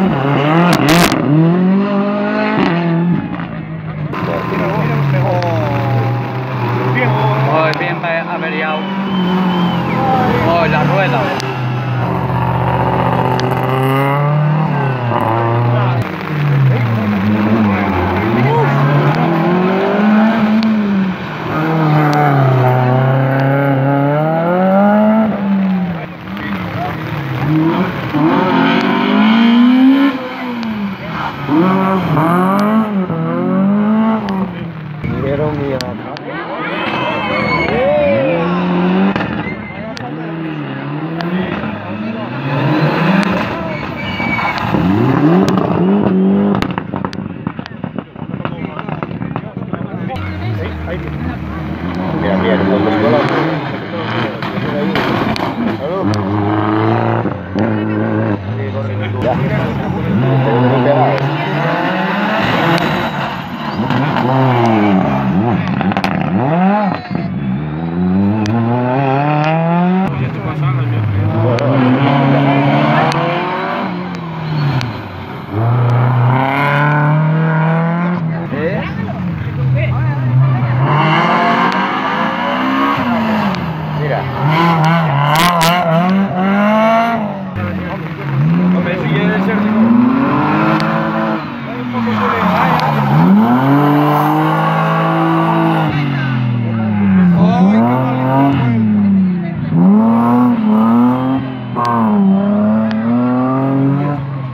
Mm-hmm. Ya, dia di sekolah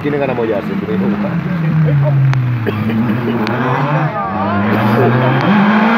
Sino ka na mo yasin? Sino ka na mo?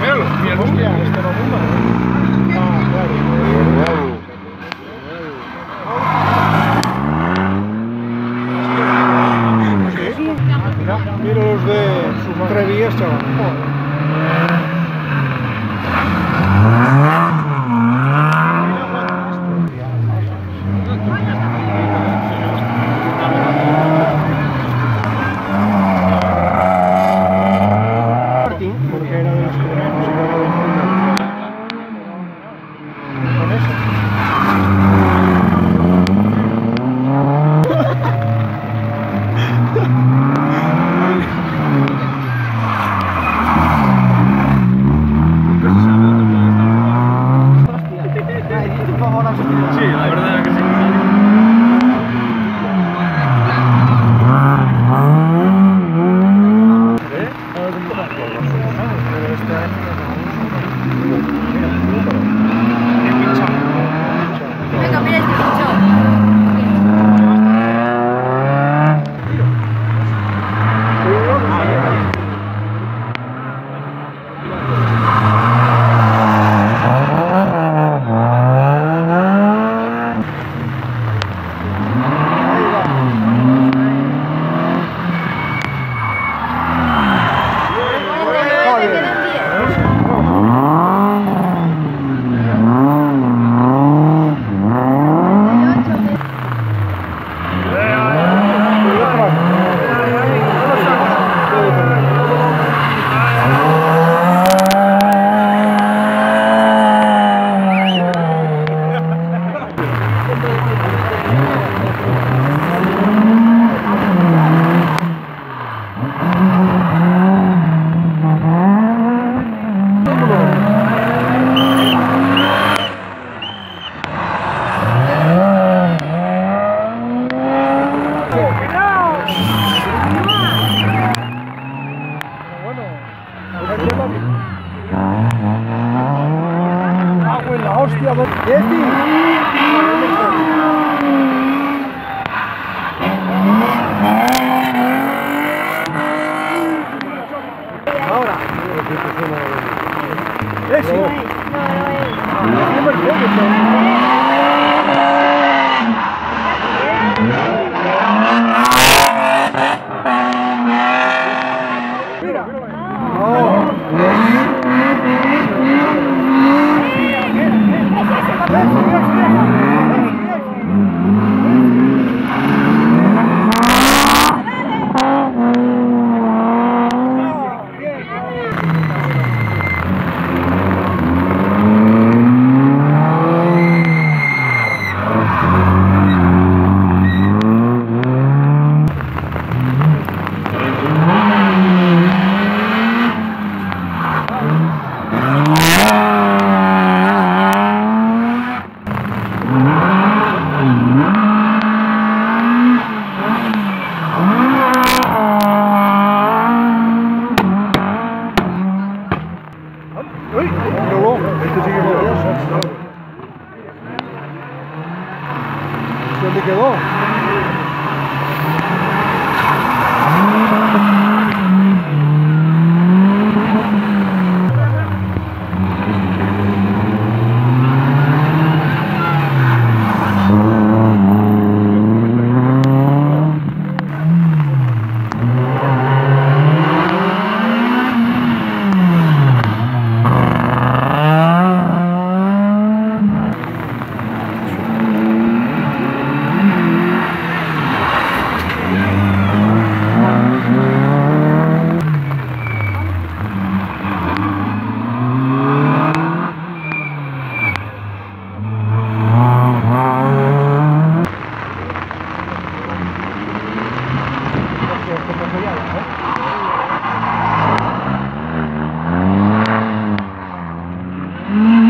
Míralo, este míralo. Sí, la verdad. Ahora. Ese. No, no es. Yes, yes, yes. Mm.